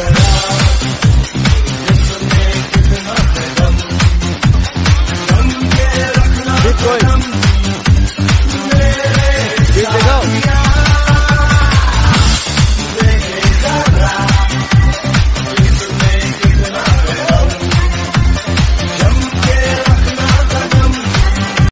Yeah.